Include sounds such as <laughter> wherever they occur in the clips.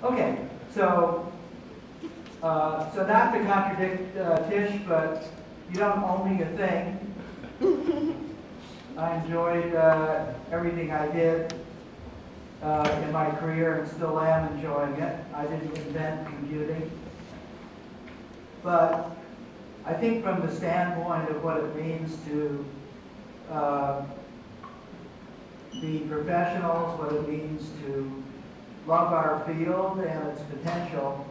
Okay, so, uh, so not to contradict uh, Tish, but you don't owe me a thing. I enjoyed uh, everything I did uh, in my career and still am enjoying it. I didn't invent computing. But I think from the standpoint of what it means to uh, be professionals, what it means to love our field and its potential,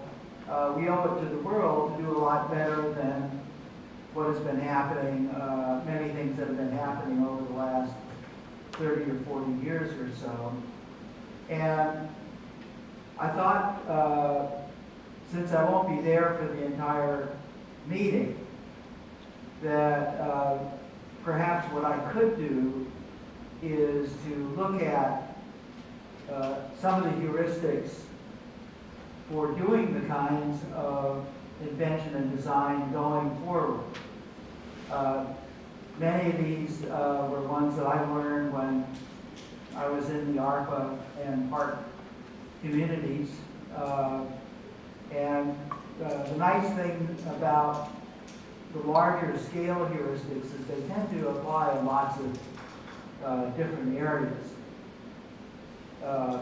uh, we owe it to the world to do a lot better than what has been happening, uh, many things that have been happening over the last 30 or 40 years or so. And I thought, uh, since I won't be there for the entire meeting, that uh, perhaps what I could do is to look at uh, some of the heuristics for doing the kinds of invention and design going forward. Uh, many of these uh, were ones that I learned when I was in the ARPA and PARC communities. Uh, and uh, the nice thing about the larger scale heuristics is they tend to apply in lots of different areas. Uh,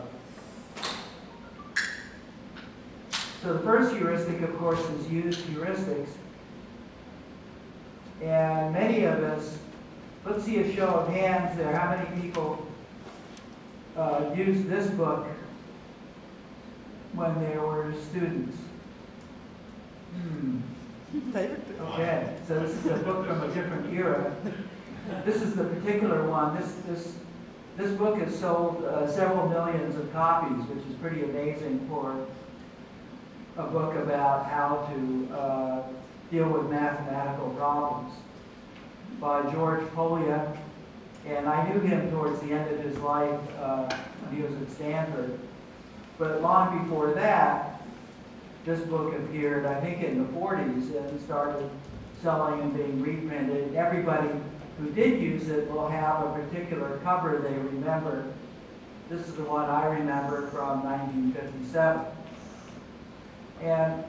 so the first heuristic, of course, is used heuristics. And many of us, let's see a show of hands there. How many people uh, used this book when they were students? Hmm. Okay, so this is a book from a different era. This is the particular one. This, this, this book has sold uh, several millions of copies, which is pretty amazing for a book about how to uh, deal with mathematical problems by George Polya. And I knew him towards the end of his life uh, when he was at Stanford. But long before that, this book appeared, I think, in the 40s and started selling and being reprinted. Everybody who did use it will have a particular cover they remember. This is the one I remember from 1957. And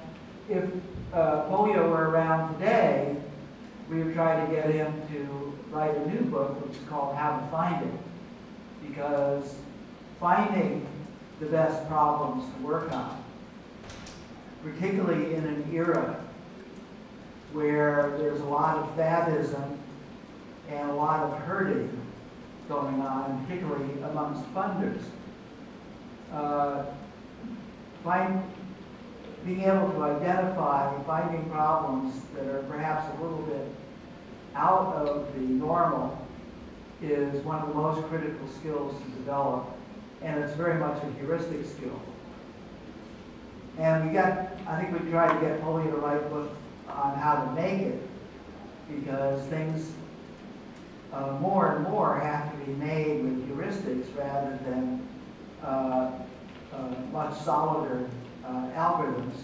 if uh, Polya were around today, we would try to get him to write a new book, which is called How to Find It. Because finding the best problems to work on, particularly in an era where there's a lot of fadism and a lot of herding going on, particularly amongst funders. Uh, find, being able to identify finding problems that are perhaps a little bit out of the normal is one of the most critical skills to develop, and it's very much a heuristic skill. And we got, I think we tried to get Polya to write a book on how to make it, because things uh, more and more have to be made with heuristics rather than uh, uh, much solider uh, algorithms.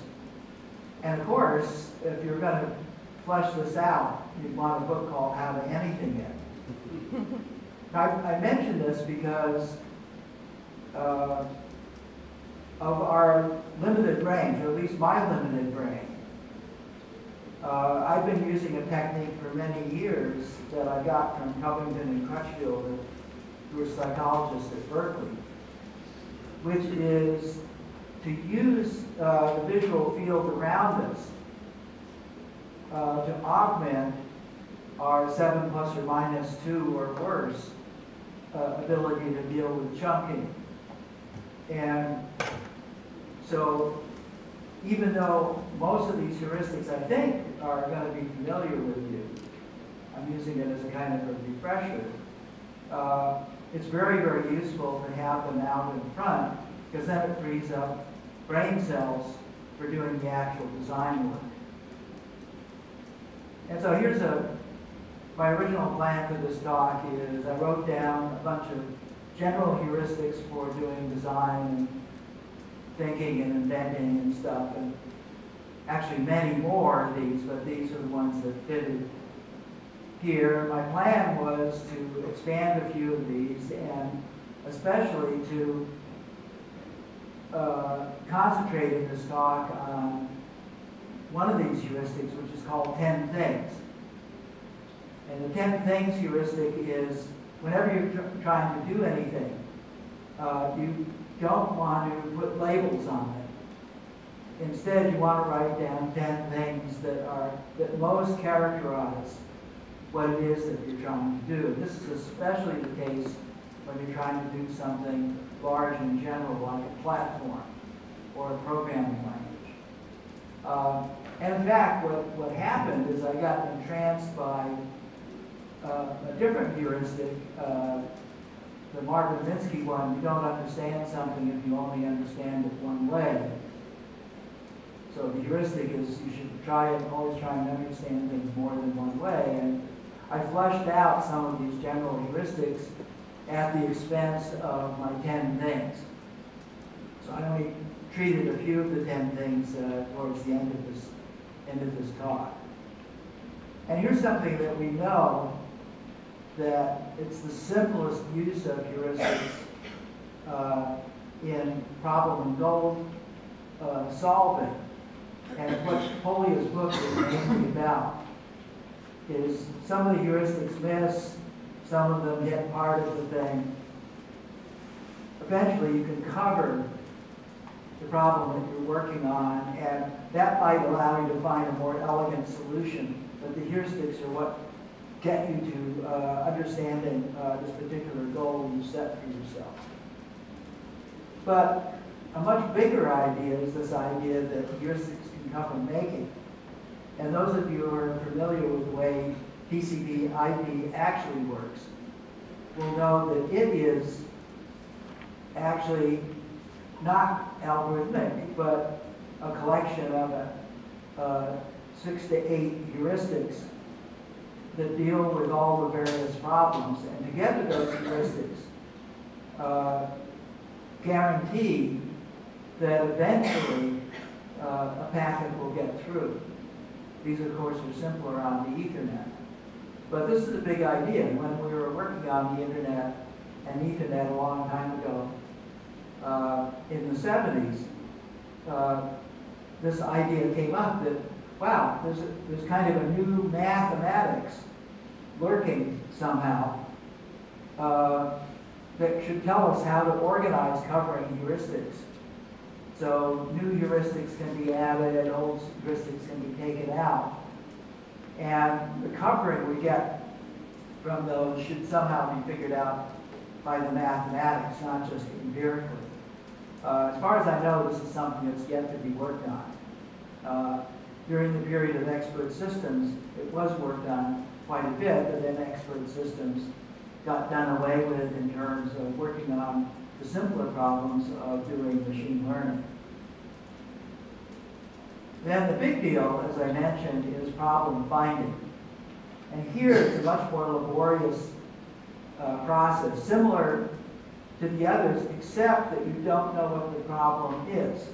And of course, if you're going to flesh this out, you'd want a book called How to Anything It. <laughs> I, I mention this because uh, of our limited range, or at least my limited range. Uh, I've been using a technique for many years that I got from Covington and Crutchfield, who were psychologists at Berkeley, which is to use uh, the visual field around us uh, to augment our 7 plus or minus 2 or worse uh, ability to deal with chunking. And so even though most of these heuristics, I think, are going to be familiar with you, I'm using it as a kind of a refresher, uh, it's very, very useful to have them out in front because then it frees up brain cells for doing the actual design work. And so here's a, my original plan for this talk is I wrote down a bunch of general heuristics for doing design and thinking and inventing and stuff. And actually many more of these, but these are the ones that fitted here. My plan was to expand a few of these and especially to uh, concentrate in this talk on one of these heuristics, which is called 10 things. And the 10 things heuristic is whenever you're tr trying to do anything, uh, you don't want to put labels on it. Instead, you want to write down 10 things that are that most characterize what it is that you're trying to do. This is especially the case when you're trying to do something large in general, like a platform or a programming language. Uh, and in fact, what, what happened is I got entranced by uh, a different heuristic, uh, the Marvin Minsky one, you don't understand something if you only understand it one way. So the heuristic is you should try and always try and understand things more than one way. And I flushed out some of these general heuristics at the expense of my 10 things. So I only treated a few of the 10 things uh, towards the end of this end of this talk. And here's something that we know that it's the simplest use of heuristics uh, in problem and goal uh, solving. And what Polya's book is mainly about is some of the heuristics miss, some of them get part of the thing. Eventually, you can cover the problem that you're working on, and that might allow you to find a more elegant solution. But the heuristics are what get you to uh, understanding uh, this particular goal you set for yourself. But a much bigger idea is this idea that heuristics can come from making. And those of you who are familiar with the way TCP IP actually works will know that it is actually not algorithmic, but a collection of a, uh, six to eight heuristics that deal with all the various problems. And together those heuristics uh, guarantee that eventually uh, a packet will get through. These, of course, are simpler on the Ethernet. But this is a big idea. When we were working on the Internet and Ethernet a long time ago, uh, in the 70s, uh, this idea came up that, wow, there's, a, there's kind of a new mathematics lurking somehow uh, that should tell us how to organize covering heuristics. So new heuristics can be added old heuristics can be taken out. And the covering we get from those should somehow be figured out by the mathematics, not just empirically. Uh, as far as I know, this is something that's yet to be worked on. Uh, during the period of expert systems, it was worked on quite a bit, but then expert systems got done away with in terms of working on the simpler problems of doing machine learning. Then the big deal, as I mentioned, is problem finding. And here it's a much more laborious uh, process, similar to the others, except that you don't know what the problem is.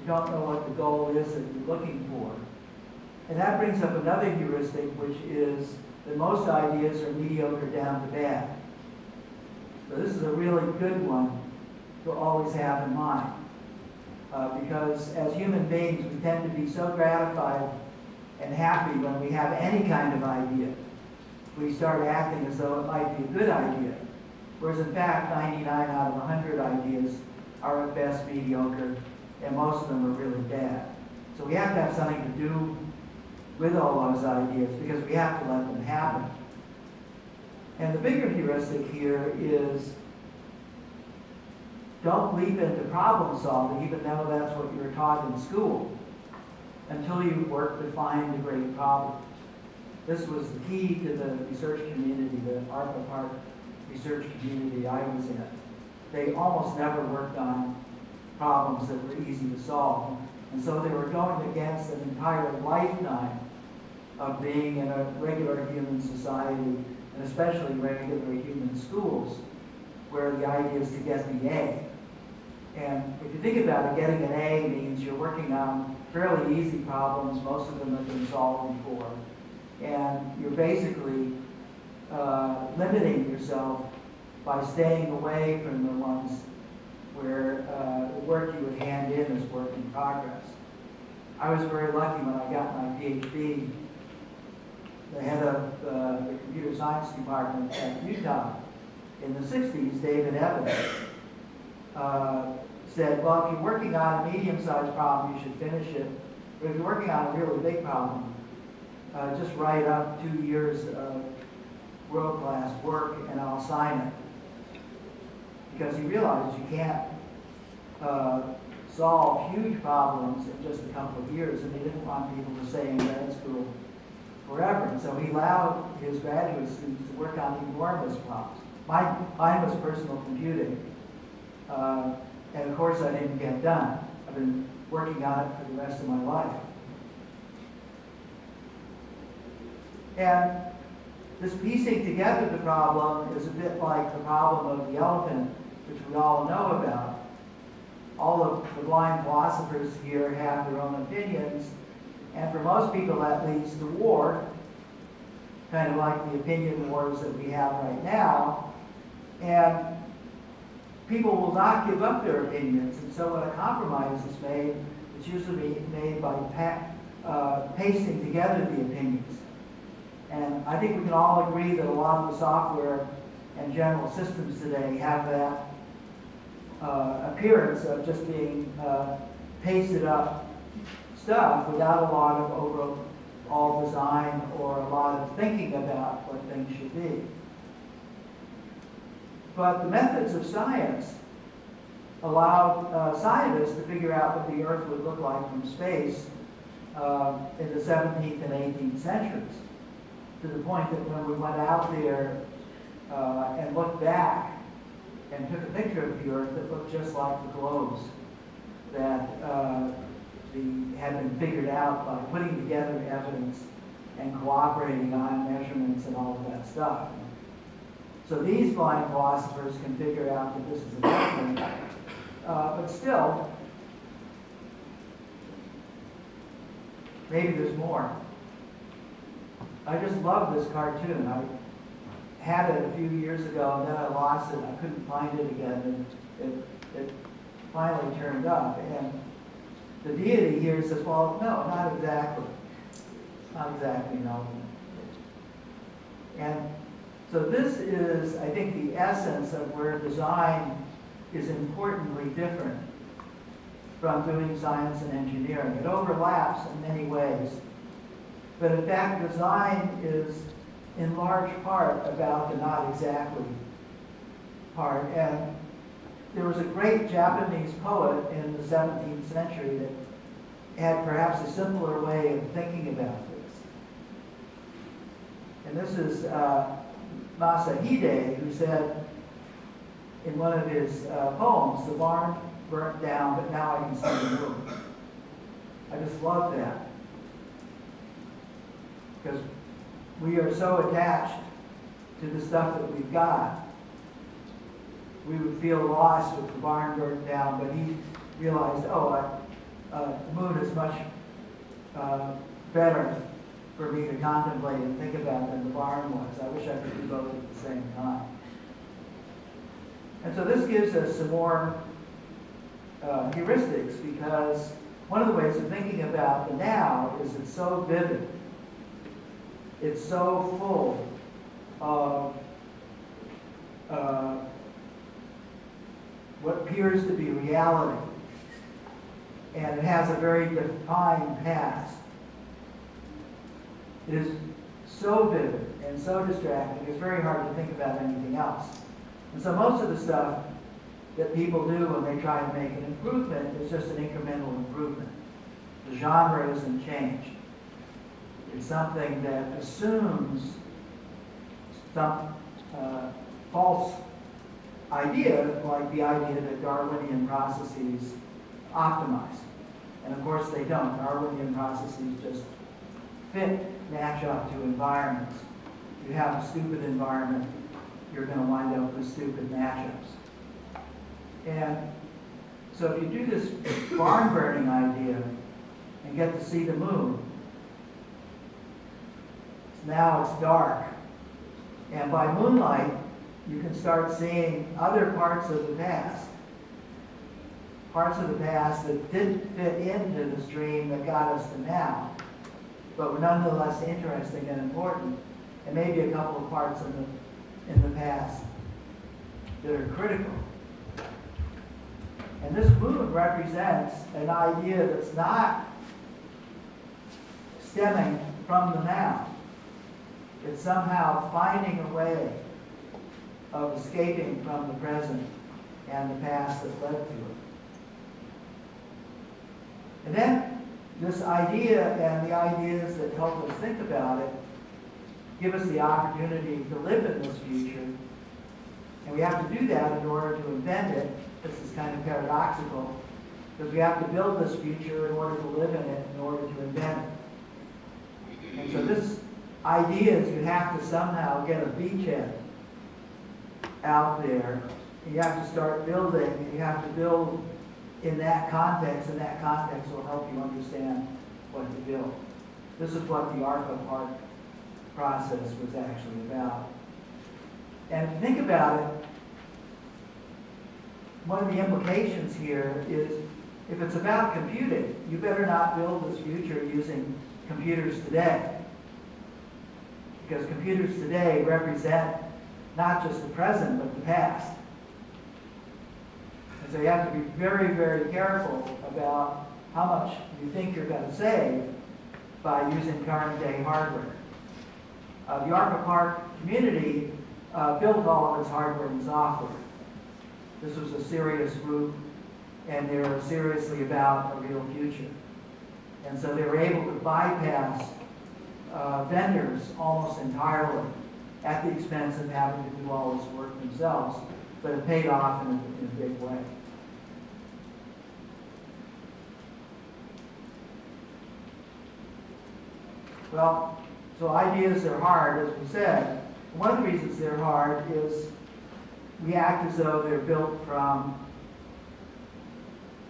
You don't know what the goal is that you're looking for. And that brings up another heuristic, which is that most ideas are mediocre down to bad. So this is a really good one to always have in mind. Uh, because as human beings, we tend to be so gratified and happy when we have any kind of idea. We start acting as though it might be a good idea. Whereas in fact, 99 out of 100 ideas are at best mediocre, and most of them are really bad. So we have to have something to do with all those ideas because we have to let them happen. And the bigger heuristic here is don't leap into problem solving even though that's what you were taught in school until you work to find the great problem. This was the key to the research community, the ARPA PARC research community I was in. They almost never worked on problems that were easy to solve. And so they were going against an entire lifetime of being in a regular human society, and especially regular human schools, where the idea is to get the A. And if you think about it, getting an A means you're working on fairly easy problems, most of them have been solved before, and you're basically uh, limiting yourself by staying away from the ones where uh, the work you would hand in is work in progress. I was very lucky when I got my PhD. The head of uh, the computer science department at Utah in the 60s, David Evans, uh, said, well, if you're working on a medium-sized problem, you should finish it. But if you're working on a really big problem, uh, just write up two years of world-class work and I'll sign it. Because he realized you can't uh, solve huge problems in just a couple of years, and he didn't want people to stay in grad school forever. And so he allowed his graduate students to work on enormous problems. Mine, mine was personal computing. Uh, and of course, I didn't get done. I've been working on it for the rest of my life. And this piecing together the problem is a bit like the problem of the elephant, which we all know about. All of the blind philosophers here have their own opinions, and for most people that leads to war, kind of like the opinion wars that we have right now. And people will not give up their opinions, and so when a compromise is made, it's usually made by uh, pasting together the opinions. And I think we can all agree that a lot of the software and general systems today have that uh, appearance of just being uh, pasted up stuff without a lot of overall design or a lot of thinking about what things should be. But the methods of science allowed uh, scientists to figure out what the Earth would look like from space uh, in the 17th and 18th centuries to the point that when we went out there uh, and looked back and took a picture of the Earth that looked just like the globes that uh, the, had been figured out by putting together evidence and cooperating on measurements and all of that stuff. So these blind philosophers can figure out that this is a document, uh, but still, maybe there's more. I just love this cartoon. I had it a few years ago, and then I lost it. I couldn't find it again, and it, it finally turned up. And the deity here says, well, no, not exactly. Not exactly, no. And so this is, I think, the essence of where design is importantly different from doing science and engineering. It overlaps in many ways. But in fact, design is in large part about the not exactly part. And there was a great Japanese poet in the 17th century that had perhaps a simpler way of thinking about this. And this is uh, Masahide, who said in one of his uh, poems, the barn burnt down, but now I can see the moon. I just love that because we are so attached to the stuff that we've got. We would feel lost if the barn burned down, but he realized, oh, I, uh, the moon is much uh, better for me to contemplate and think about than the barn was. I wish I could do both at the same time. And so this gives us some more uh, heuristics because one of the ways of thinking about the now is it's so vivid it's so full of uh, what appears to be reality. And it has a very defined past. It is so vivid and so distracting, it's very hard to think about anything else. And so most of the stuff that people do when they try to make an improvement is just an incremental improvement. The genre isn't changed something that assumes some uh, false idea, like the idea that Darwinian processes optimize. And of course they don't. Darwinian processes just fit, match up to environments. If you have a stupid environment, you're going to wind up with stupid matchups. And so if you do this barn burning idea and get to see the moon, now it's dark. And by moonlight, you can start seeing other parts of the past. parts of the past that didn't fit into the stream that got us to now, but were nonetheless interesting and important, and maybe a couple of parts in the, in the past that are critical. And this movement represents an idea that's not stemming from the now. It's somehow finding a way of escaping from the present and the past that led to it. And then this idea and the ideas that help us think about it give us the opportunity to live in this future. And we have to do that in order to invent it. This is kind of paradoxical, because we have to build this future in order to live in it, in order to invent it. And so this idea is you have to somehow get a beachhead out there. You have to start building, and you have to build in that context, and that context will help you understand what to build. This is what the ARPA PARC process was actually about. And think about it, one of the implications here is if it's about computing, you better not build this future using computers today. Because computers today represent not just the present, but the past. And so you have to be very, very careful about how much you think you're going to save by using current day hardware. Uh, the ARPA PARC community uh, built all of its hardware and software. This was a serious group, and they were seriously about a real future. And so they were able to bypass uh, vendors almost entirely at the expense of having to do all this work themselves, but it paid off in a, in a big way. Well, so ideas are hard, as we said. One of the reasons they're hard is we act as though they're built from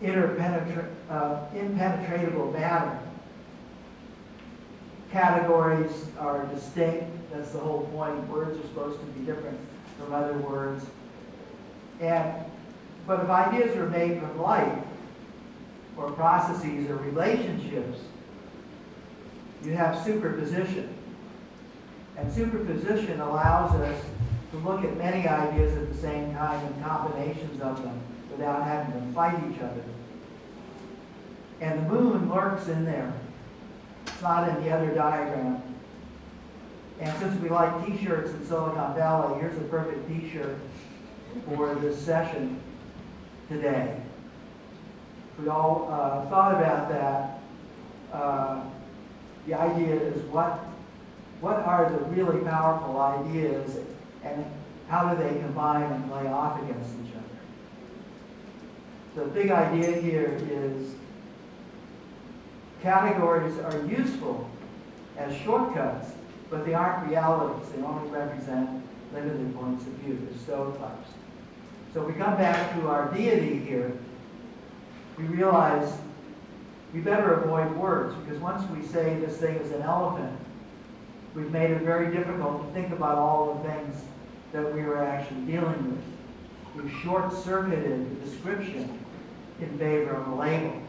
uh, impenetrable matter. Categories are distinct, that's the whole point. Words are supposed to be different from other words. And, but if ideas are made from life, or processes or relationships, you have superposition. And superposition allows us to look at many ideas at the same time and combinations of them without having to fight each other. And the moon lurks in there. It's not in the other diagram. And since we like t-shirts in Silicon Valley, here's a perfect t-shirt for this session today. We all uh, thought about that. Uh, the idea is what, what are the really powerful ideas and how do they combine and play off against each other? The big idea here is categories are useful as shortcuts, but they aren't realities. They only represent limited points of view. They're stovepipes. So if we come back to our deity here. We realize we better avoid words because once we say this thing is an elephant, we've made it very difficult to think about all the things that we are actually dealing with. We've short-circuited the description in favor of a label.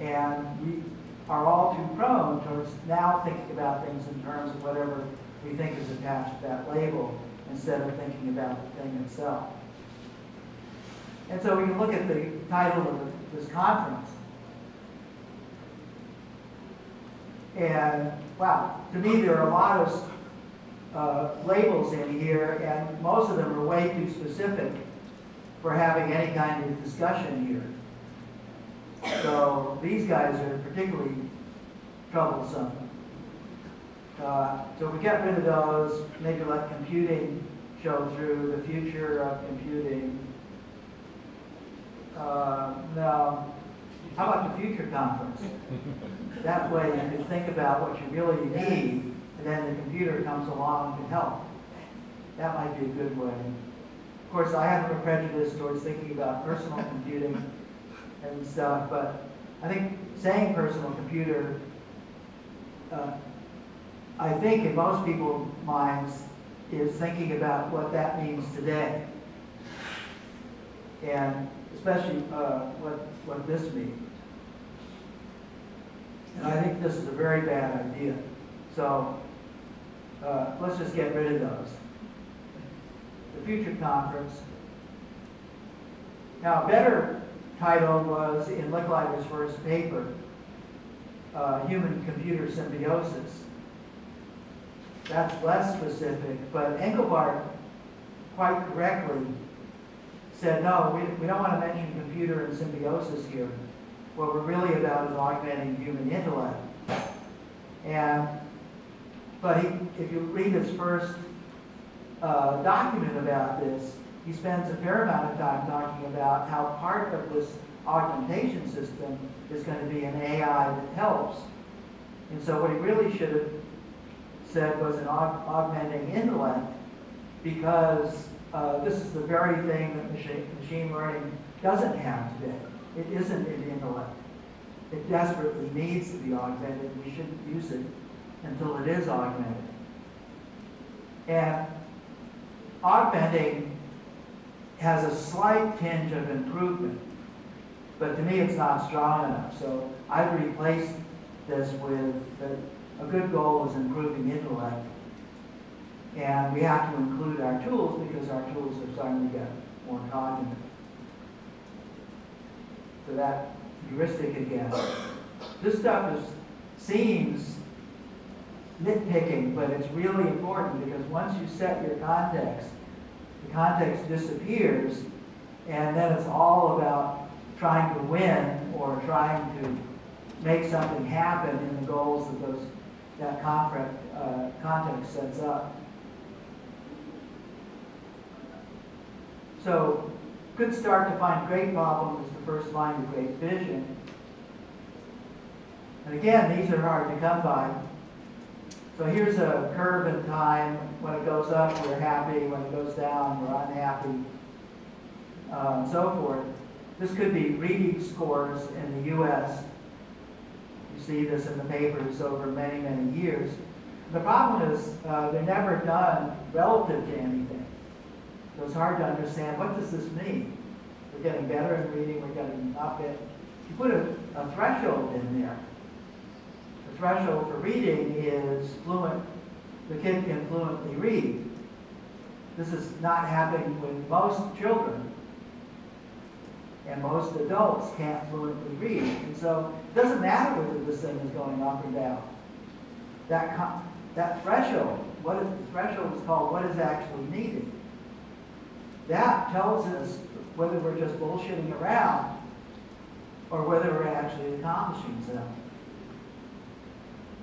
And we are all too prone towards now thinking about things in terms of whatever we think is attached to that label instead of thinking about the thing itself. And so we can look at the title of this conference. And wow, to me there are a lot of uh, labels in here, and most of them are way too specific for having any kind of discussion here. So these guys are particularly troublesome. Uh, so if we get rid of those, maybe let computing show through, the future of computing. Uh, now, how about the future conference? <laughs> That way you can think about what you really need, and then the computer comes along and can help. That might be a good way. Of course, I have a prejudice towards thinking about personal computing and stuff, but I think saying personal computer, uh, I think in most people's minds is thinking about what that means today. And especially uh, what, what this means. And I think this is a very bad idea. So uh, let's just get rid of those. The future conference. Now, better title was in Licklider's first paper, uh, Human-Computer Symbiosis. That's less specific, but Engelbart quite correctly said, no, we, we don't want to mention computer and symbiosis here. What we're really about is augmenting human intellect. And, but he, if you read his first uh, document about this, he spends a fair amount of time talking about how part of this augmentation system is going to be an AI that helps. And so what he really should have said was an aug augmenting intellect because uh, this is the very thing that machine, machine learning doesn't have today. It isn't an intellect. It desperately needs to be augmented. We shouldn't use it until it is augmented. And augmenting has a slight tinge of improvement, but to me it's not strong enough. So I've replaced this with a good goal is improving intellect. And we have to include our tools because our tools are starting to get more cognitive. So that heuristic again. This stuff is, seems nitpicking, but it's really important because once you set your context, the context disappears, and then it's all about trying to win or trying to make something happen in the goals that those that uh, context sets up. So, good start to find great problems is the first line of great vision. And again, these are hard to come by. So here's a curve in time. When it goes up, we're happy. When it goes down, we're unhappy, uh, and so forth. This could be reading scores in the U.S. You see this in the papers over many, many years. The problem is uh, they're never done relative to anything. So it's hard to understand, what does this mean? We're getting better in reading, we're getting not better. You put a, a threshold in there. Threshold for reading is fluent, the kid can fluently read. This is not happening with most children. And most adults can't fluently read. And so it doesn't matter whether this thing is going up or down. That, that threshold, what is, the threshold is called what is actually needed. That tells us whether we're just bullshitting around or whether we're actually accomplishing something.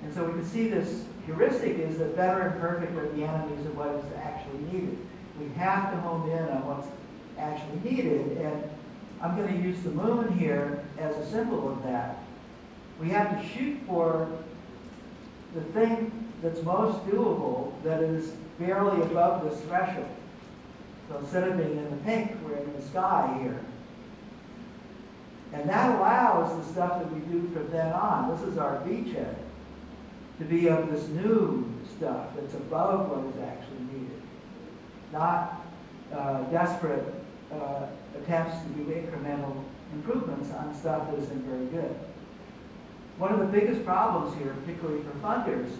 And so we can see this heuristic is that better and perfect are the enemies of what is actually needed. We have to hone in on what's actually needed. And I'm going to use the moon here as a symbol of that. We have to shoot for the thing that's most doable that is barely above this threshold. So instead of being in the pink, we're in the sky here. And that allows the stuff that we do from then on. This is our beachhead to be of this new stuff that's above what is actually needed. Not uh, desperate uh, attempts to do incremental improvements on stuff that isn't very good. One of the biggest problems here, particularly for funders,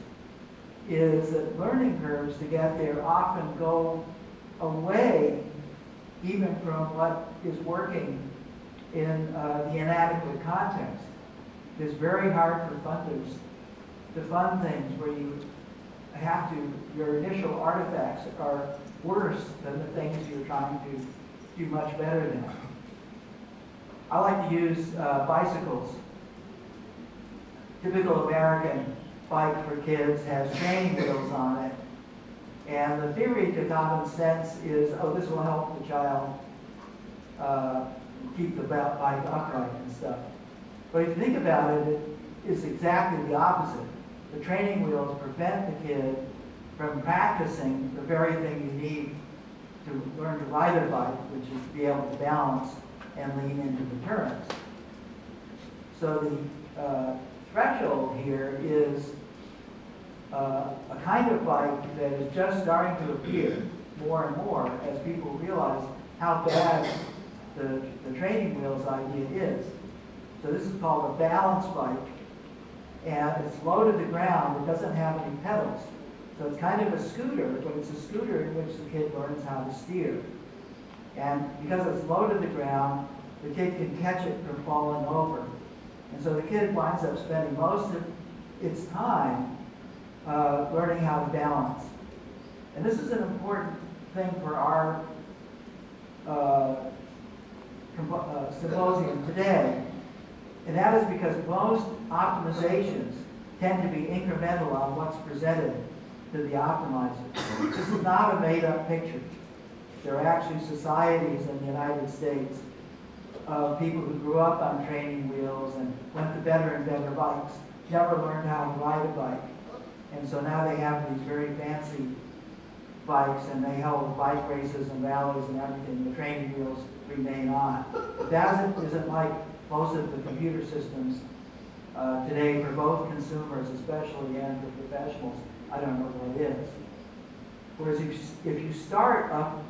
is that learning curves to get there often go away even from what is working in uh, the inadequate context. It's very hard for funders to fund things where you have to, your initial artifacts are worse than the things you're trying to do much better than. I like to use uh, bicycles. Typical American bike for kids has training wheels on it. And the theory to common sense is, oh, this will help the child uh, keep the bike upright and stuff. But if you think about it, it is exactly the opposite. The training wheels prevent the kid from practicing the very thing you need to learn to ride a bike, which is to be able to balance and lean into the turns. So the uh, threshold here is uh, a kind of bike that is just starting to appear more and more as people realize how bad the, the training wheels idea is. So this is called a balance bike, and it's low to the ground, it doesn't have any pedals. So it's kind of a scooter, but it's a scooter in which the kid learns how to steer. And because it's low to the ground, the kid can catch it from falling over. And so the kid winds up spending most of its time uh, learning how to balance. And this is an important thing for our uh, uh, symposium today. And that is because most optimizations tend to be incremental on what's presented to the optimizer. This is not a made-up picture. There are actually societies in the United States of people who grew up on training wheels and went to better and better bikes, never learned how to ride a bike. And so now they have these very fancy bikes and they hold bike races and rallies and everything. The training wheels remain on. But that isn't, isn't like most of the computer systems uh, today for both consumers especially and for professionals. I don't know what it is. Whereas if, if you start up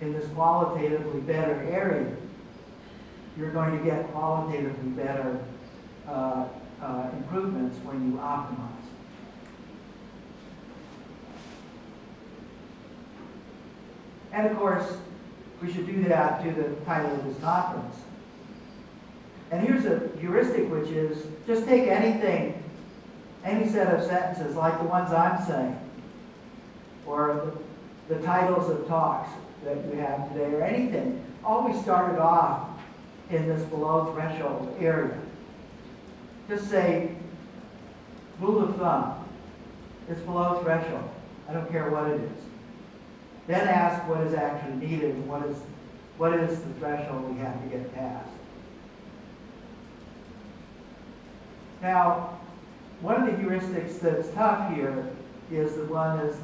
in this qualitatively better area, you're going to get qualitatively better uh, uh, improvements when you optimize. And of course, we should do that to the title of this conference. And here's a heuristic, which is just take anything, any set of sentences like the ones I'm saying, or the, titles of talks that you have today, or anything. Always started off in this below threshold area. Just say, rule of thumb, it's below threshold. I don't care what it is. Then ask what is actually needed and what is, what is the threshold we have to get past. Now, one of the heuristics that's tough here is the one is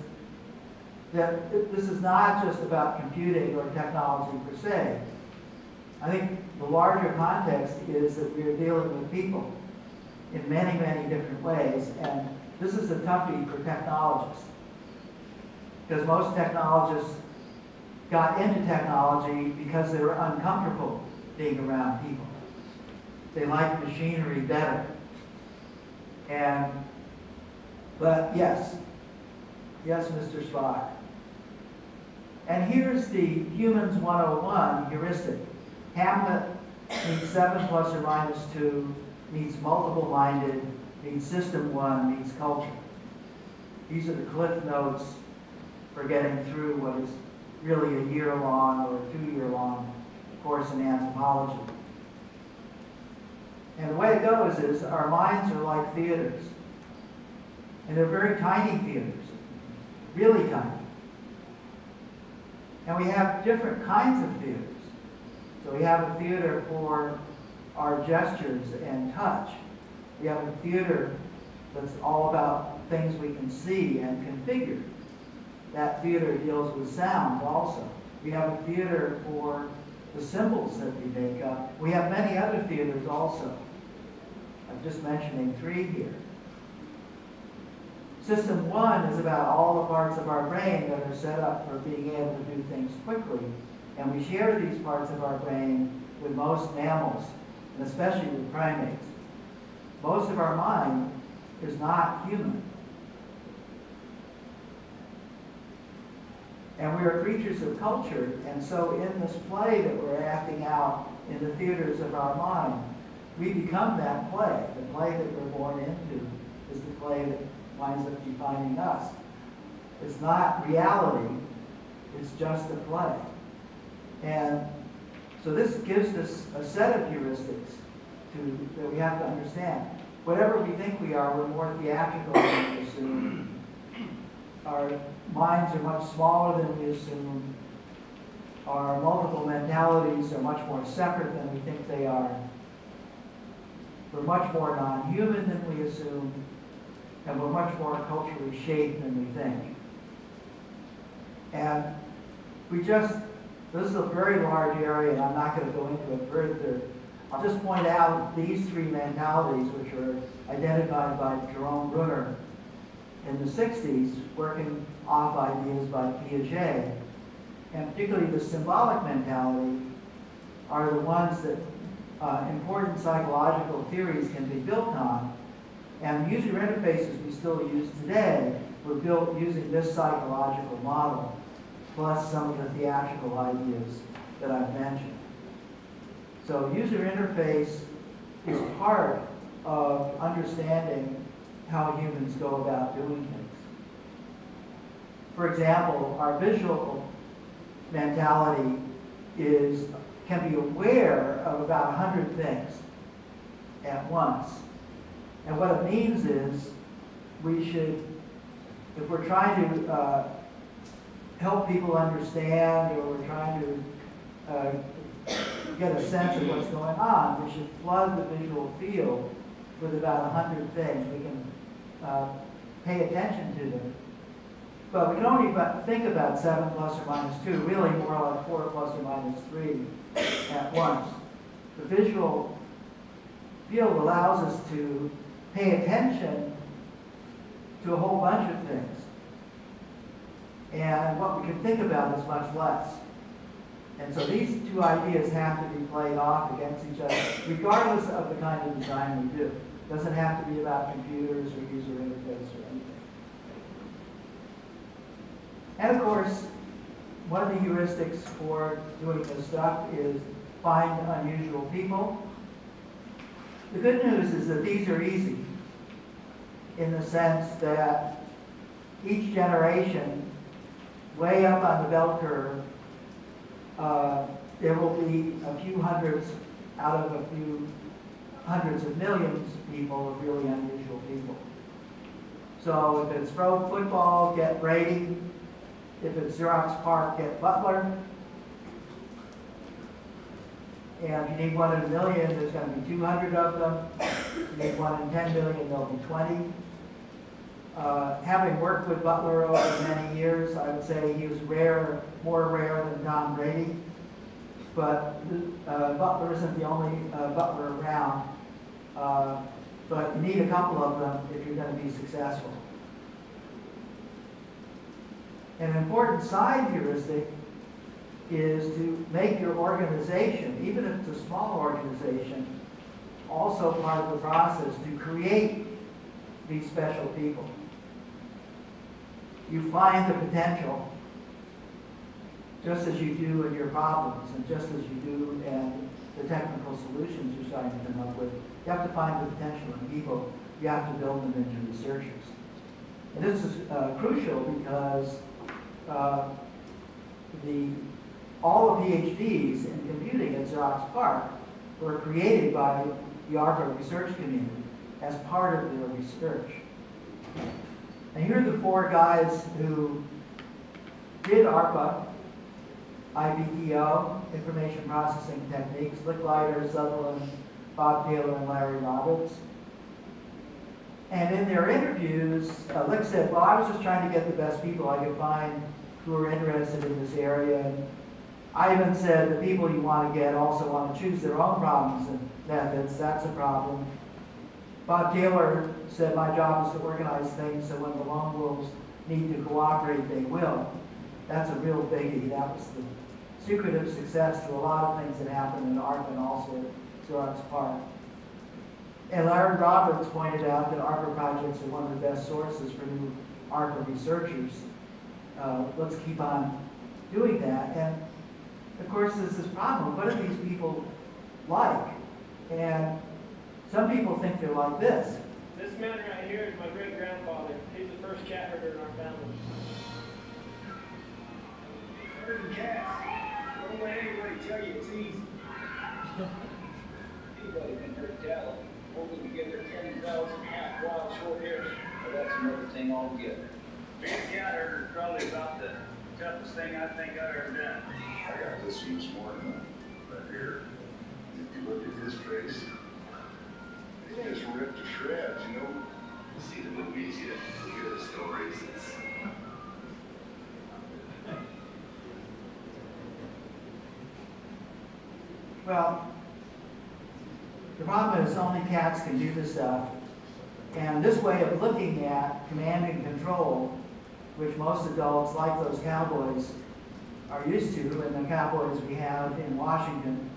that this is not just about computing or technology per se. I think the larger context is that we are dealing with people in many, many different ways, and this is a toughie for technologists. Because most technologists got into technology because they were uncomfortable being around people. They liked machinery better. And, but yes, yes, Mr. Spock. And here's the Humans 101 heuristic. Hamlet means 7 plus or minus 2, means multiple-minded, means system 1, means culture. These are the cliff notes for getting through what is really a year-long or two-year-long course in anthropology. And the way it goes is our minds are like theaters. And they're very tiny theaters, really tiny. And we have different kinds of theaters. So we have a theater for our gestures and touch. We have a theater that's all about things we can see and configure. That theater deals with sound also. We have a theater for the symbols that we make up. We have many other theaters also. I'm just mentioning three here. System one is about all the parts of our brain that are set up for being able to do things quickly. And we share these parts of our brain with most mammals, and especially with primates. Most of our mind is not human. And we are creatures of culture, and so in this play that we're acting out in the theaters of our mind, we become that play. The play that we're born into is the play that winds up defining us. It's not reality, it's just a play. And so this gives us a set of heuristics to, that we have to understand. Whatever we think we are, we're more theatrical than we assume. Our minds are much smaller than we assume. Our multiple mentalities are much more separate than we think they are. We're much more non-human than we assume, and we're much more culturally shaped than we think. And we just, this is a very large area, and I'm not going to go into it further. I'll just point out these three mentalities, which are identified by Jerome Bruner in the 60s, working off ideas by Piaget, and particularly the symbolic mentality are the ones that uh, important psychological theories can be built on. And user interfaces we still use today were built using this psychological model, plus some of the theatrical ideas that I've mentioned. So user interface is part of understanding how humans go about doing things. For example, our visual mentality is can be aware of about 100 things at once. And what it means is we should, if we're trying to uh, help people understand or we're trying to uh, get a sense of what's going on, we should flood the visual field with about 100 things. We can uh, pay attention to them. But we can only think about 7 plus or minus 2, really more like 4 plus or minus 3 at once. The visual field allows us to pay attention to a whole bunch of things. And what we can think about is much less. And so these two ideas have to be played off against each other, regardless of the kind of design we do. It doesn't have to be about computers or user interface or anything. And of course, one of the heuristics for doing this stuff is find unusual people. The good news is that these are easy in the sense that each generation, way up on the bell curve, uh, there will be a few hundreds out of a few hundreds of millions of people of really unusual people. So if it's pro football, get Brady. If it's Xerox PARC, get Butler. And if you need one in a million, there's going to be 200 of them. If You need one in 10 million, there'll be 20. Uh, having worked with Butler over many years, I would say he was rare, more rare than Tom Brady. But uh, Butler isn't the only uh, Butler around. Uh, but you need a couple of them if you're going to be successful. An important side heuristic is to make your organization, even if it's a small organization, also part of the process to create these special people. You find the potential just as you do in your problems and just as you do in the technical solutions you're starting to come up with. You have to find the potential in people. You have to build them into researchers. And this is uh, crucial because uh, the all the PhDs in computing at Xerox PARC were created by the ARPA research community as part of their research. And here are the four guys who did ARPA, IPTO, Information Processing Techniques, Licklider, Sutherland, Bob Taylor, and Larry Roberts. And in their interviews, uh, Lick said, well, I was just trying to get the best people I could find who are interested in this area. And Ivan said the people you want to get also want to choose their own problems and methods. That's a problem. Bob Taylor said my job is to organize things so when the lone wolves need to cooperate, they will. That's a real biggie. That was the secret of success to a lot of things that happened in ARPA and also Xerox PARC. And Larry Roberts pointed out that ARPA projects are one of the best sources for new ARPA researchers. Uh, let's keep on doing that. And of course, there's this problem. What are these people like? And some people think they're like this. This man right here is my great grandfather. He's the first cat herder in our family. Herding cats. Don't let anybody tell you it's easy. Anybody can herd cattle. Hoping to get their 10,000 half wild short hairs. Well, that's another thing altogether. Being is probably about the toughest thing I think I've ever done. I got this one this morning, right here. If you look at his face, it is ripped to shreds, you know? You see the movies, you hear the stories, it's, Well, the problem is only cats can do this stuff. And this way of looking at command and control, which most adults like those cowboys are used to, and the cowboys we have in Washington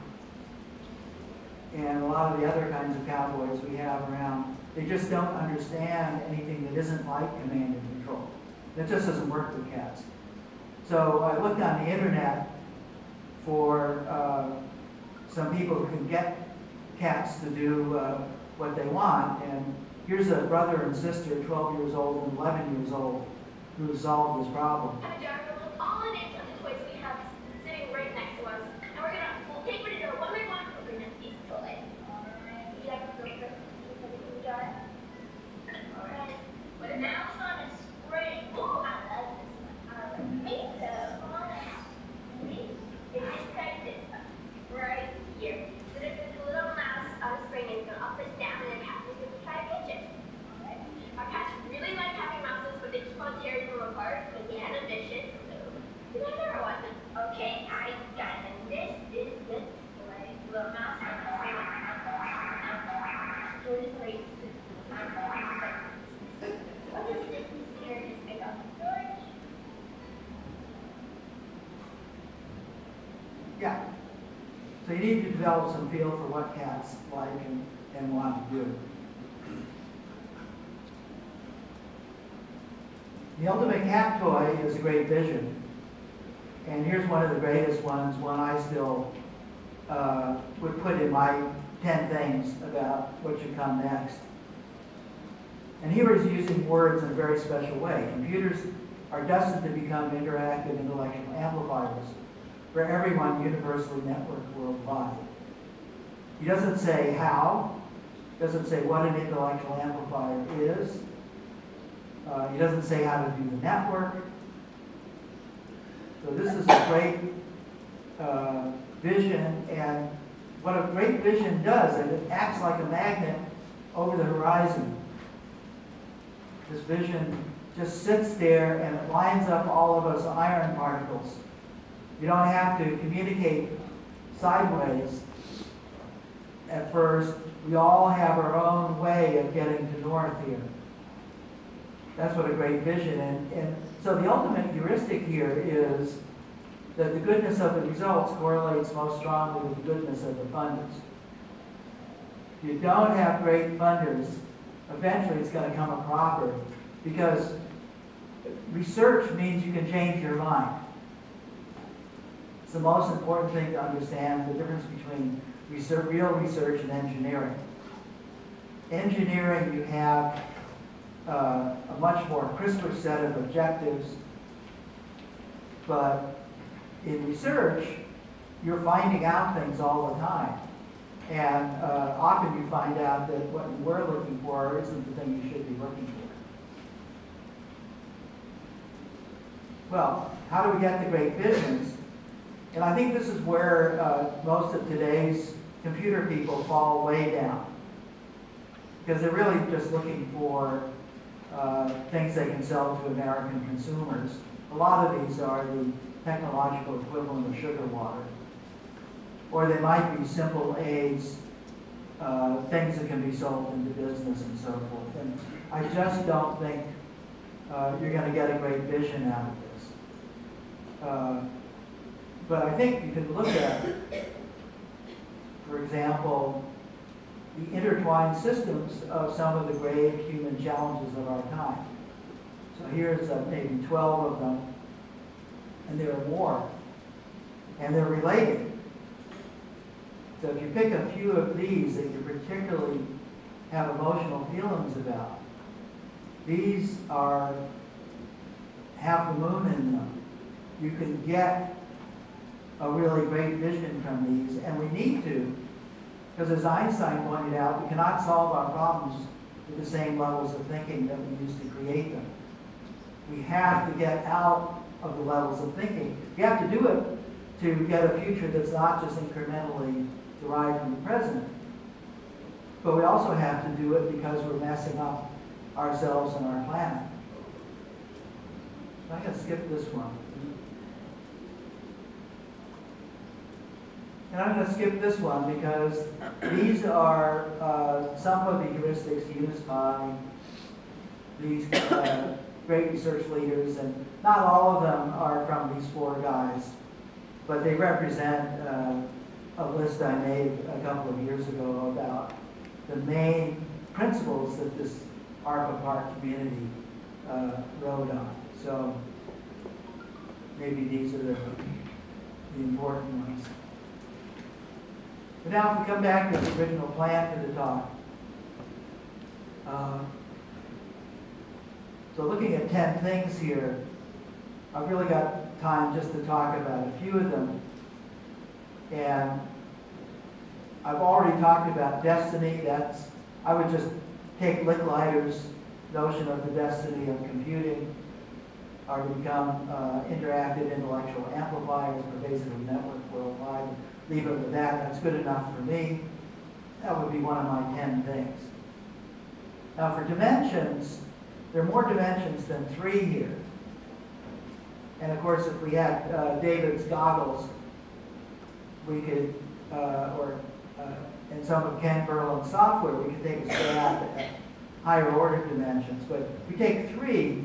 and a lot of the other kinds of cowboys we have around, they just don't understand anything that isn't like command and control. That just doesn't work with cats. So I looked on the internet for uh, some people who can get cats to do uh, what they want, and here's a brother and sister, 12 years old and 11 years old, who solved this problem. have a jar filled with all the names of the toys we have sitting right next to us. And we're gonna, we'll take one to do it one by one, open up each toy. Alright, you like to go first? You put it in the jar? Alright. With a mouse on a spring. Ooh, I love this one. I love me too. See? It just types it right here. So there's this little mouse on a spring and it's going up and down and the cat is gonna try to catch it. Alright. Our cats really like having mouses, but they keep on tearing them apart because they had a mission. So, you know, there was Okay, I got it. This is this toy. Little mouse on the spring. So this way. What is this mysterious thing up George? Yeah. So you need to develop some feel for what cats like and, and want to do. The ultimate cat toy is a great vision. And here's one of the greatest ones, one I still uh, would put in my 10 things about what should come next. And here using words in a very special way. Computers are destined to become interactive intellectual amplifiers for everyone universally networked worldwide. He doesn't say how, doesn't say what an intellectual amplifier is. Uh, he doesn't say how to do the network. So this is a great uh, vision, and what a great vision does, is it acts like a magnet over the horizon. This vision just sits there and it lines up all of us iron particles. You don't have to communicate sideways at first. We all have our own way of getting to north here. That's what a great vision. And, and so the ultimate heuristic here is that the goodness of the results correlates most strongly with the goodness of the funders. If you don't have great funders, eventually it's going to come a cropper because research means you can change your mind. It's the most important thing to understand the difference between research, real research and engineering. Engineering, you have uh, a much more crisper set of objectives, but in research, you're finding out things all the time. And uh, often you find out that what you were looking for isn't the thing you should be looking for. Well, how do we get the great visions? And I think this is where uh, most of today's computer people fall way down. Because they're really just looking for uh, things they can sell to American consumers. A lot of these are the technological equivalent of sugar water. Or they might be simple aids, uh, things that can be sold into business and so forth. And I just don't think uh, you're going to get a great vision out of this. But I think you can look at, for example, the intertwined systems of some of the grave human challenges of our time. So here's uh, maybe 12 of them, and there are more, and they're related. So if you pick a few of these that you particularly have emotional feelings about, these are half the moon in them. You can get a really great vision from these, and we need to, because as Einstein pointed out, we cannot solve our problems with the same levels of thinking that we use to create them. We have to get out of the levels of thinking. We have to do it to get a future that's not just incrementally derived from the present. But we also have to do it because we're messing up ourselves and our planet. I'm going to skip this one. And I'm going to skip this one because these are uh, some of the heuristics used by these uh, great research leaders, and not all of them are from these four guys, but they represent uh, a list I made a couple of years ago about the main principles that this ARPA PARC community uh, rode on. So maybe these are the, the important ones. But now if we come back to the original plan for the talk. uh, So looking at 10 things here, I've really got time just to talk about a few of them. And I've already talked about destiny, that's, I would just take Licklider's notion of the destiny of computing are to become uh, interactive intellectual amplifiers, pervasively networked worldwide. Leave it with that, that's good enough for me. That would be one of my 10 things. Now for dimensions, there are more dimensions than three here. And of course, if we had uh, David's goggles, we could, uh, or uh, in some of Ken Perlin's software, we could take a stab at higher order dimensions. But if we take three,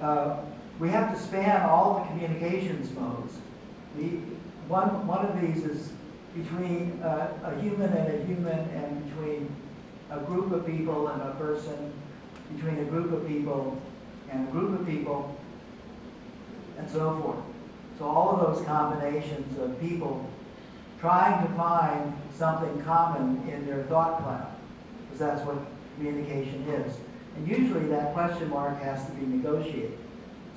uh, we have to span all the communications modes. The, one, one of these is between uh, a human and a human and between a group of people and a person, between a group of people and a group of people, and so forth. So all of those combinations of people trying to find something common in their thought cloud, because that's what communication is. And usually that question mark has to be negotiated.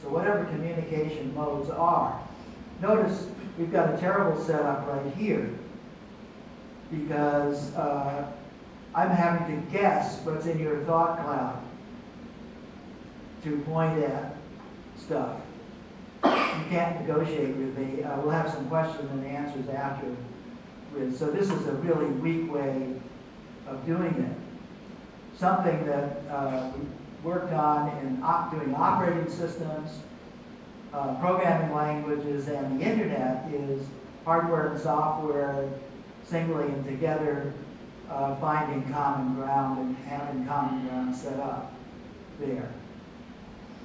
So whatever communication modes are, notice we've got a terrible setup right here because uh, I'm having to guess what's in your thought cloud to point at stuff. You can't negotiate with me. Uh, we'll have some questions and answers after. So this is a really weak way of doing it. Something that uh, we worked on in op doing operating systems, uh, programming languages, and the internet is hardware and software singly and together, uh, finding common ground and having common ground set up there.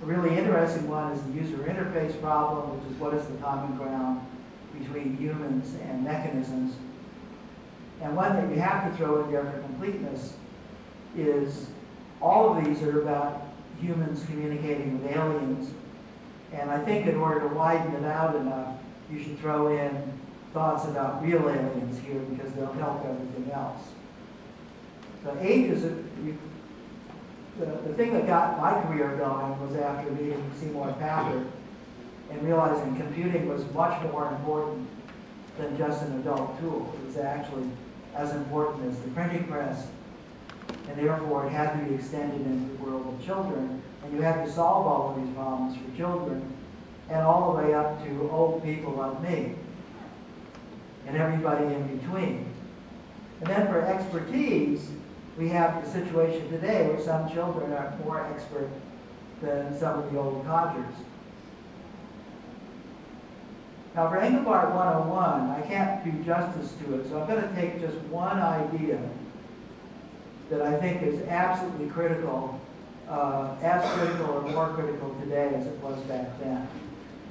A really interesting one is the user interface problem, which is what is the common ground between humans and mechanisms. And one that you have to throw in there for completeness is all of these are about humans communicating with aliens. And I think in order to widen it out enough, you should throw in thoughts about real aliens here because they'll help everything else. So eight is, a, you, the, the thing that got my career going was after meeting Seymour Papert and realizing computing was much more important than just an adult tool. It was actually as important as the printing press, and therefore it had to be extended into the world of children, and you had to solve all of these problems for children, and all the way up to old people like me, and everybody in between. And then for expertise, we have the situation today where some children are more expert than some of the old codgers. Now for Engelbart 101, I can't do justice to it, so I'm going to take just one idea that I think is absolutely critical, uh, as critical or more critical today as it was back then.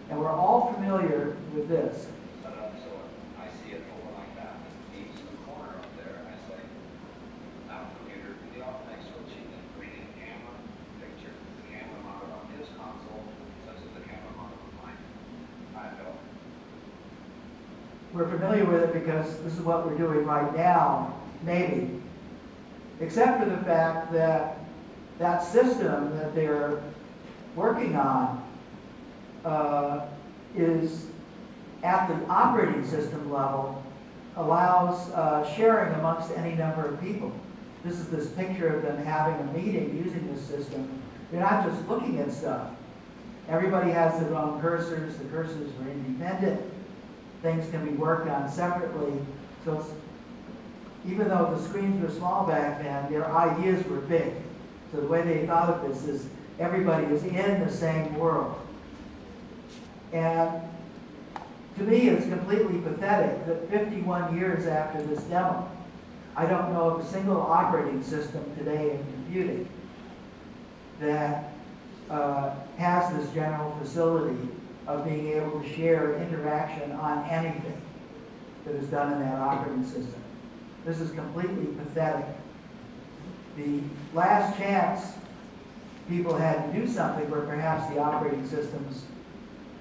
And we're all familiar with this. Set it up so I see it over like that, and it's in the corner up there, and I say, now computer, the automatic switching and reading camera, picture, the camera mounted on his console, such as the camera mounted on mine. I know. We're familiar with it because this is what we're doing right now, maybe. Except for the fact that that system that they're working on uh, is at the operating system level allows uh, sharing amongst any number of people. This is this picture of them having a meeting using this system. They're not just looking at stuff. Everybody has their own cursors. The cursors are independent. Things can be worked on separately. So even though the screens were small back then, their ideas were big. So the way they thought of this is everybody is in the same world. And to me, it's completely pathetic that 51 years after this demo, I don't know of a single operating system today in computing that uh, has this general facility of being able to share interaction on anything. that is done in that operating system. This is completely pathetic. The last chance people had to do something were perhaps the operating systems,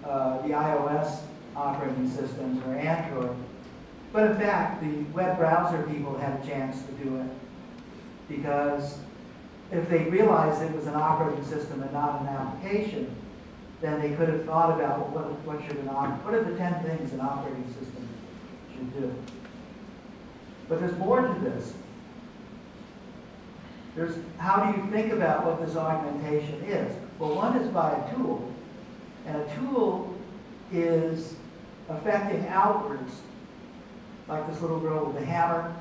uh, the iOS operating systems or Android. But in fact, the web browser people had a chance to do it because if they realized it was an operating system and not an application, then they could have thought about what, what should an what are the 10 things an operating system should do. But there's more to this. There's how do you think about what this augmentation is? Well, one is by a tool, and a tool is affecting outwards, like this little girl with the hammer.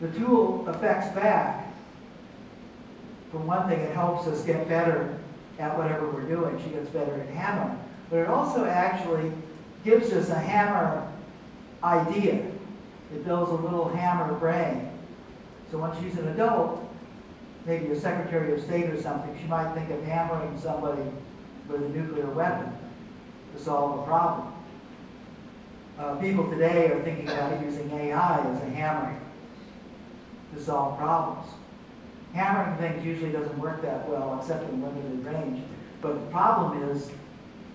The tool affects back. For one thing, it helps us get better at whatever we're doing. She gets better at hammering. But it also actually gives us a hammer idea. It builds a little hammer brain. So when she's an adult, maybe a Secretary of State or something, she might think of hammering somebody with a nuclear weapon to solve a problem. Uh, people today are thinking about using AI as a hammering to solve problems. Hammering things usually doesn't work that well except in limited range. But the problem is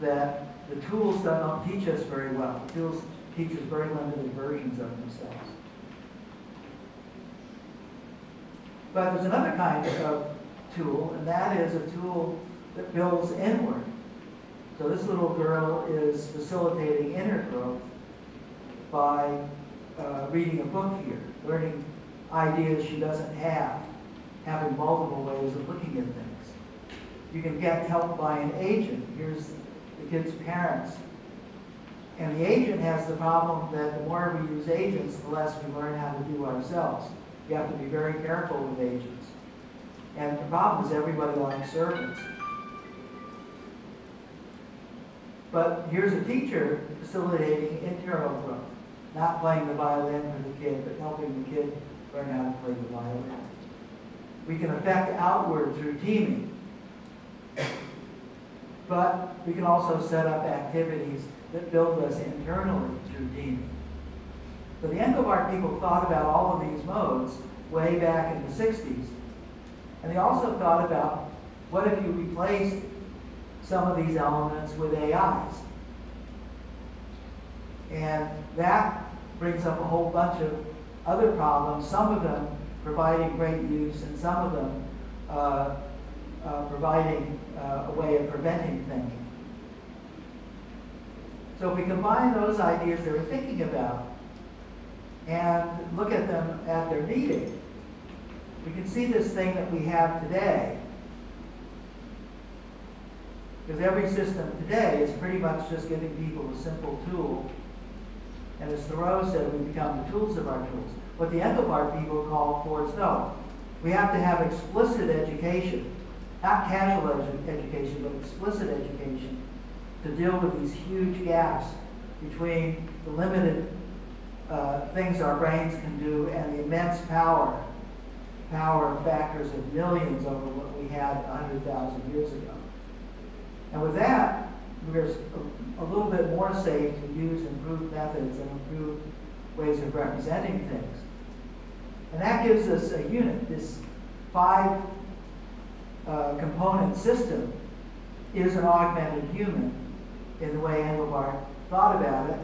that the tools don't teach us very well. The tools teach us very limited versions of themselves. But there's another kind of tool, and that is a tool that builds inward. So this little girl is facilitating inner growth by uh, reading a book here, learning ideas she doesn't have, having multiple ways of looking at things. You can get help by an agent. Here's the kid's parents. And the agent has the problem that the more we use agents, the less we learn how to do ourselves. You have to be very careful with agents. And the problem is everybody likes servants. But here's a teacher facilitating internal growth, not playing the violin for the kid, but helping the kid learn how to play the violin. We can affect outward through teaming. But we can also set up activities that build us internally through teaming. So the Engelbart people thought about all of these modes way back in the 60s. And they also thought about what if you replaced some of these elements with AIs? And that brings up a whole bunch of other problems, some of them providing great use and some of them uh, uh, providing uh, a way of preventing thinking. So if we combine those ideas they were thinking about and look at them at their meeting, we can see this thing that we have today. Because every system today is pretty much just giving people a simple tool. And as Thoreau said, we become the tools of our tools. What the Engelbart people call for is no. We have to have explicit education, not casual edu education, but explicit education to deal with these huge gaps between the limited uh, things our brains can do and the immense power, power factors of millions over what we had 100,000 years ago. And with that, we're a, a little bit more safe to use improved methods and improved ways of representing things. And that gives us a unit. This five uh, component system is an augmented human in the way Engelbart thought about it.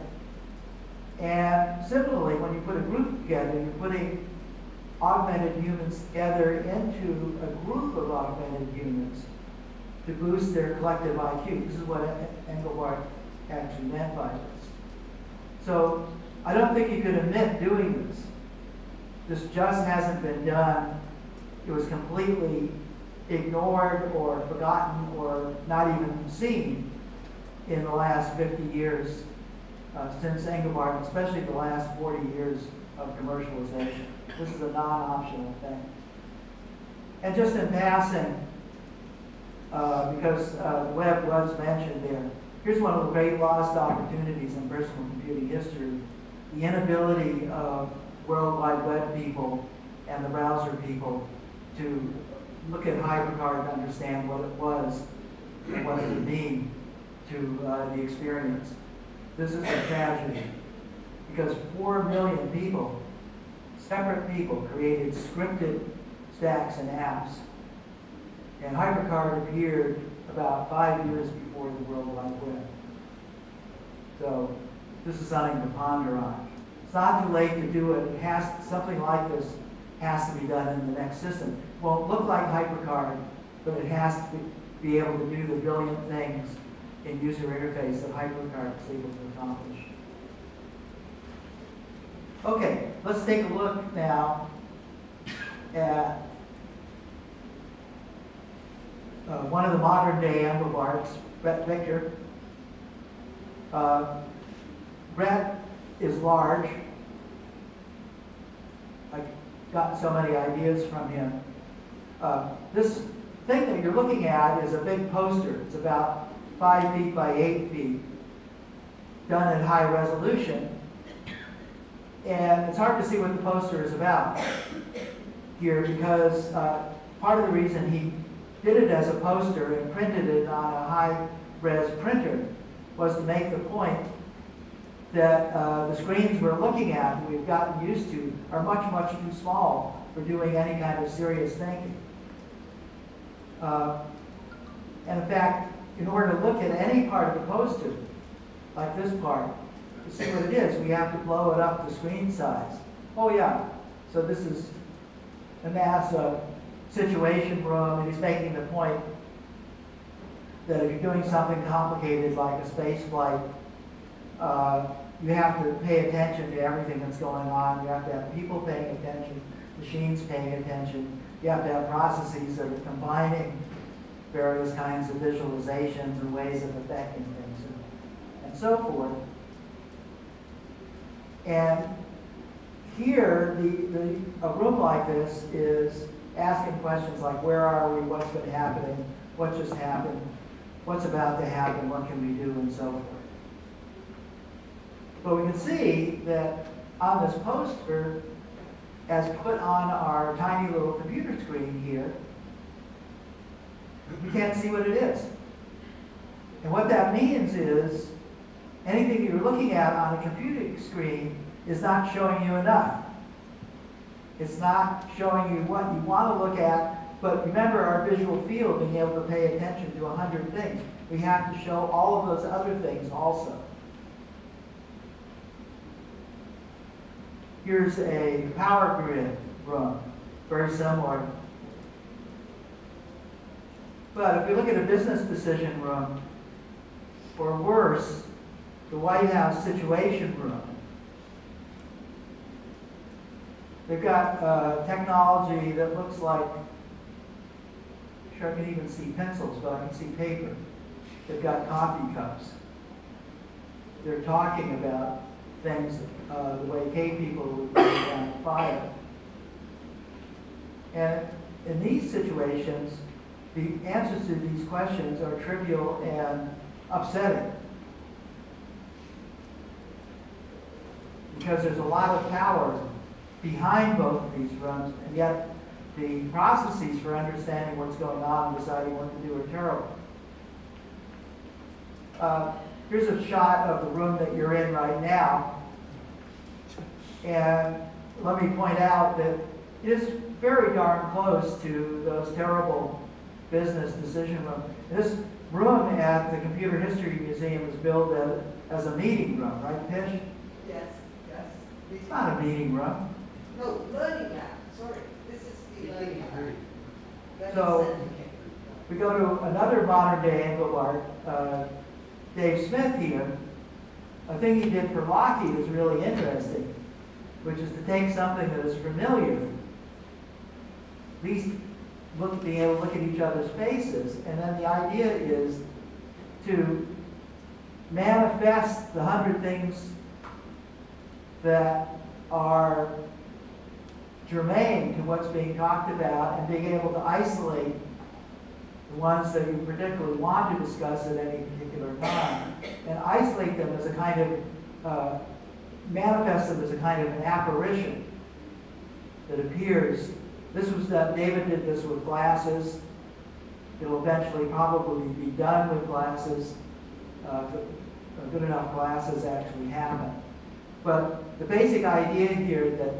And similarly, when you put a group together, you're putting augmented humans together into a group of augmented humans to boost their collective IQ. This is what Engelbart actually meant by this. So I don't think you could omit doing this. This just hasn't been done. It was completely ignored or forgotten or not even seen in the last 50 years uh, since Engelbart, especially the last 40 years of commercialization. This is a non-optional thing. And just in passing, uh, because uh, the web was mentioned there, here's one of the great lost opportunities in personal computing history, the inability of World Wide Web people and the browser people to look at HyperCard and understand what it was and what it would mean to uh, the experience. This is a tragedy because four million people, separate people, created scripted stacks and apps. And HyperCard appeared about five years before the World Wide Web. So this is something to ponder on. It's not too late to do it. It has, something like this has to be done in the next system. It Won't look like HyperCard, but it has to be, able to do the brilliant things in user interface that HyperCard is able to accomplish. Okay, let's take a look now at uh, one of the modern day Engelbarts, Bret Victor. Uh, Bret is large. I got so many ideas from him. Uh, this thing that you're looking at is a big poster. It's about five feet by eight feet, done at high resolution. And it's hard to see what the poster is about here because uh, part of the reason he did it as a poster and printed it on a high-res printer was to make the point that uh, the screens we're looking at, we've gotten used to, are much, much too small for doing any kind of serious thinking. Uh, and in fact, in order to look at any part of the poster, like this part, to see what it is, we have to blow it up to screen size. Oh yeah, so this is a NASA situation room, and he's making the point that if you're doing something complicated like a space flight, uh, you have to pay attention to everything that's going on. You have to have people paying attention, machines paying attention. You have to have processes that are combining various kinds of visualizations and ways of affecting things and, and so forth. And here, the, the, a room like this is asking questions like, where are we, what's been happening, what just happened, what's about to happen, what can we do, and so forth. But we can see that on this poster, as put on our tiny little computer screen here, we can't see what it is. And what that means is anything you're looking at on a computer screen is not showing you enough. It's not showing you what you want to look at, but remember our visual field, being able to pay attention to a hundred things. We have to show all of those other things also. Here's a power grid room, very similar. But if we look at a business decision room, or worse, the White House Situation Room, They've got uh, technology that looks like, sure I can even see pencils, but I can see paper. They've got coffee cups. They're talking about things uh, the way cave people would do around the fire. And in these situations, the answers to these questions are trivial and upsetting. Because there's a lot of power behind both of these rooms, and yet the processes for understanding what's going on and deciding what to do are terrible. Uh, here's a shot of the room that you're in right now. And let me point out that it is very darn close to those terrible business decision rooms. This room at the Computer History Museum was built as, as a meeting room, right, Tish? Yes, yes. It's not a meeting room. No, learning lab, sorry, this is the learning lab. Learning So- We go to another modern day Engelbart, uh, Dave Smith here. A thing he did for Lockheed is really interesting, which is to take something that is familiar, at least look, being able to look at each other's faces, and then the idea is to manifest the hundred things that are germane to what's being talked about and being able to isolate the ones that you particularly want to discuss at any particular time and isolate them as a kind of, uh, manifest them as a kind of an apparition that appears. This was done, David did this with glasses. It'll eventually probably be done with glasses. Uh, good enough glasses actually happen. But the basic idea here that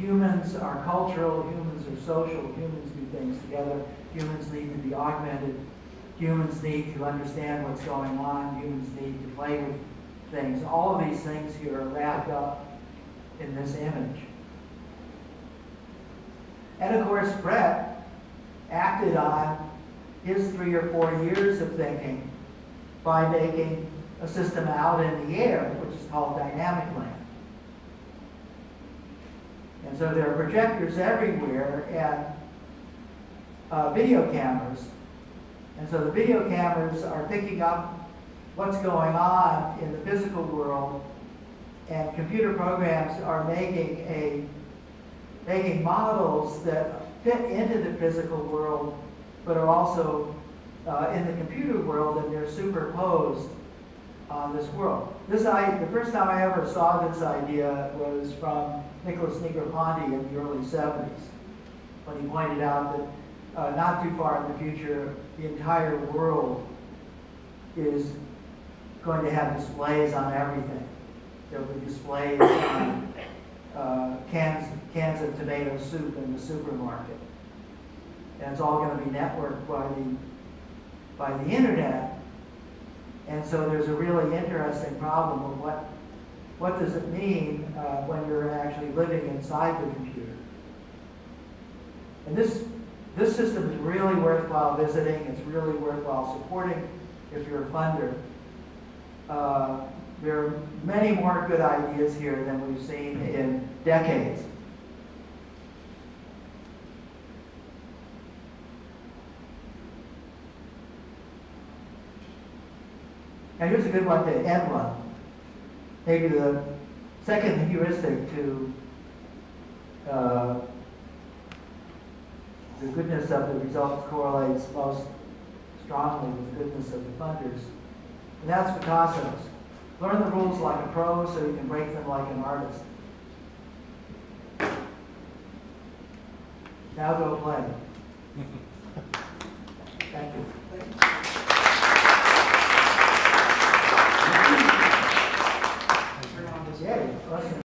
humans are cultural, humans are social, humans do things together, humans need to be augmented, humans need to understand what's going on, humans need to play with things. All of these things here are wrapped up in this image. And of course, Bret acted on his three or four years of thinking by making a system out in the air, which is called Dynamicland. And so there are projectors everywhere and uh, video cameras. And so the video cameras are picking up what's going on in the physical world, and computer programs are making a making models that fit into the physical world, but are also uh, in the computer world, and they're superposed on this world. This I, the first time I ever saw this idea was from Nicholas Negroponte in the early 70s, when he pointed out that uh, not too far in the future, the entire world is going to have displays on everything. There will be displays on uh, cans, cans of tomato soup in the supermarket. And it's all going to be networked by the, by the internet. And so there's a really interesting problem of what, what does it mean uh, when you're actually living inside the computer. And this, this system is really worthwhile visiting. It's really worthwhile supporting if you're a funder. Uh, there are many more good ideas here than we've seen in decades. Now here's a good one to end on. Maybe the second heuristic to uh, the goodness of the results correlates most strongly with the goodness of the funders. And that's Picasso's. Learn the rules like a pro so you can break them like an artist. Now go play. <laughs>